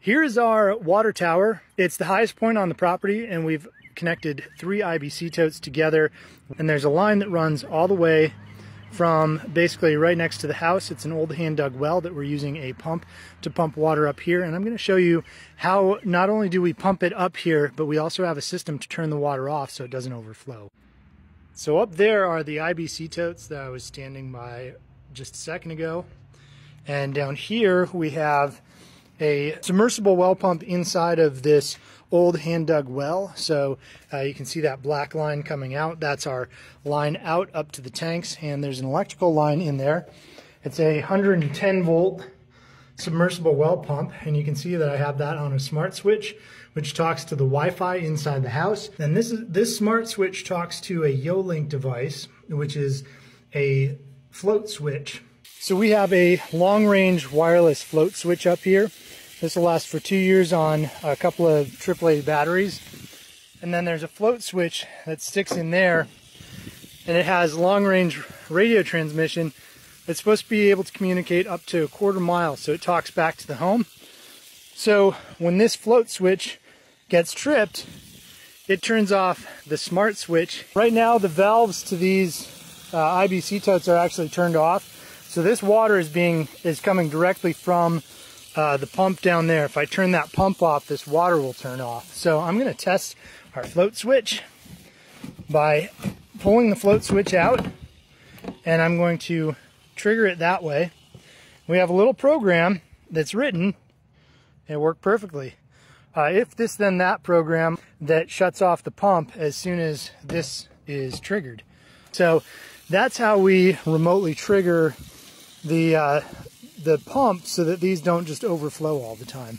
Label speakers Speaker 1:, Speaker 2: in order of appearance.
Speaker 1: Here is our water tower. It's the highest point on the property and we've connected three IBC totes together. And there's a line that runs all the way from basically right next to the house. It's an old hand dug well that we're using a pump to pump water up here. And I'm going to show you how not only do we pump it up here, but we also have a system to turn the water off so it doesn't overflow. So up there are the IBC totes that I was standing by just a second ago. And down here we have a submersible well pump inside of this old hand dug well. So uh, you can see that black line coming out. That's our line out up to the tanks. And there's an electrical line in there. It's a 110 volt submersible well pump. And you can see that I have that on a smart switch, which talks to the Wi-Fi inside the house. And this is this smart switch talks to a Yolink device, which is a float switch. So we have a long range wireless float switch up here. This will last for two years on a couple of AAA batteries. And then there's a float switch that sticks in there and it has long range radio transmission. It's supposed to be able to communicate up to a quarter mile so it talks back to the home. So when this float switch gets tripped, it turns off the smart switch. Right now the valves to these uh, IBC totes are actually turned off. So this water is being is coming directly from uh, the pump down there. If I turn that pump off, this water will turn off. So I'm going to test our float switch by pulling the float switch out and I'm going to trigger it that way. We have a little program that's written. It worked perfectly. Uh, if this then that program that shuts off the pump as soon as this is triggered. So that's how we remotely trigger the uh, the pump so that these don't just overflow all the time.